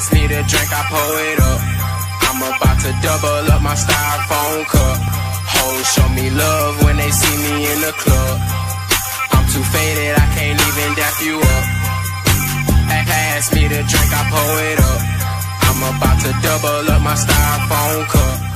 pass me the drink, I pour it up. I'm about to double up my styrofoam cup. Hoes show me love when they see me in the club. I'm too faded, I can't even dap you up. Pass me the drink, I pour it up. I'm about to double up my styrofoam cup.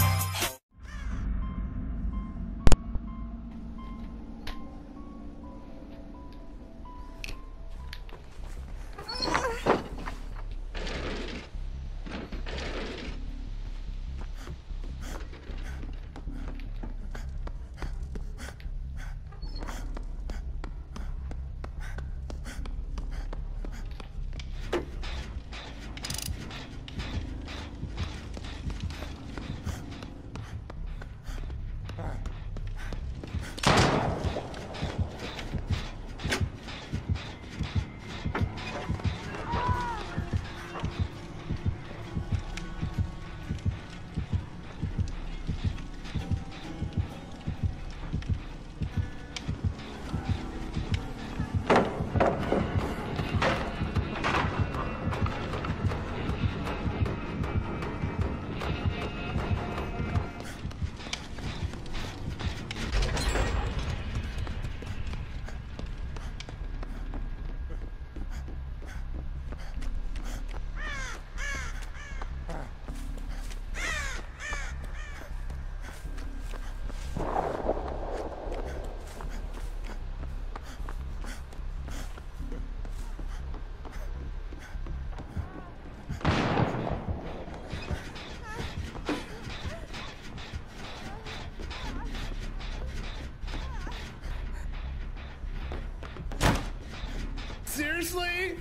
Seriously?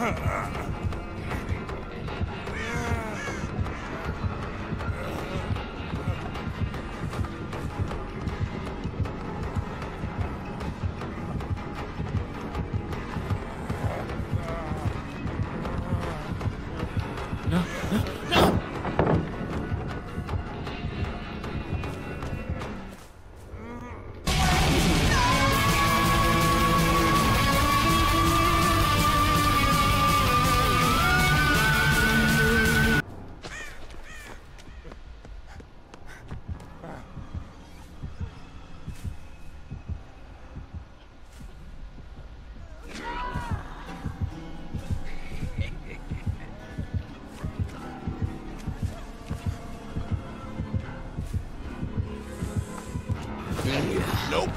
Uh-huh. Nope.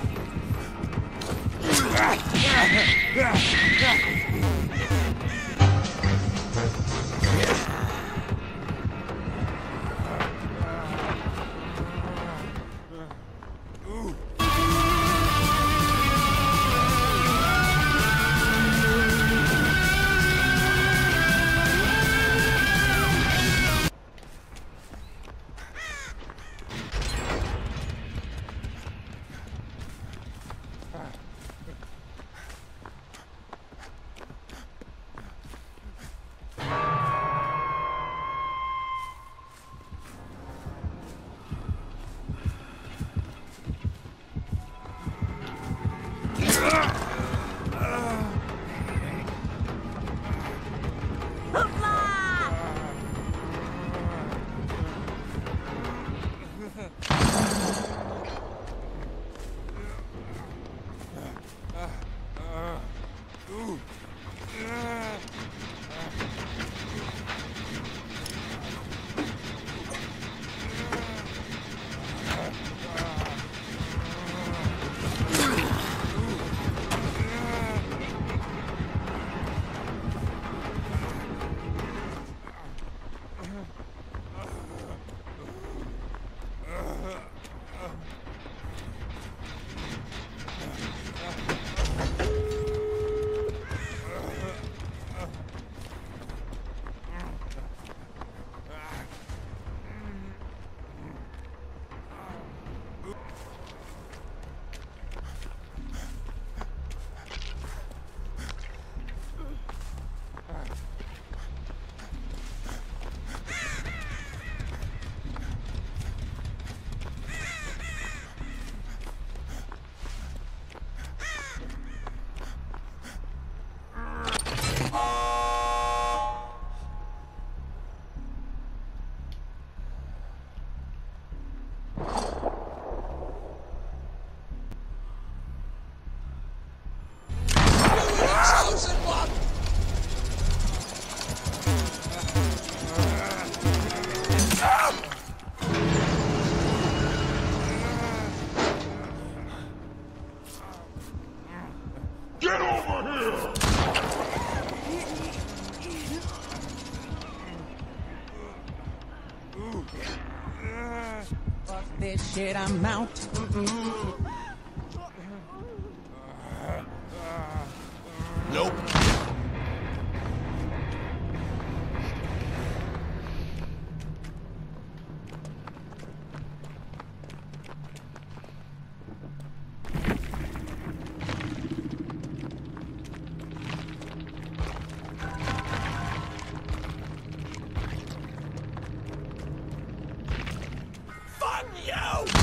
this shit, I'm out. Mm-mm. You!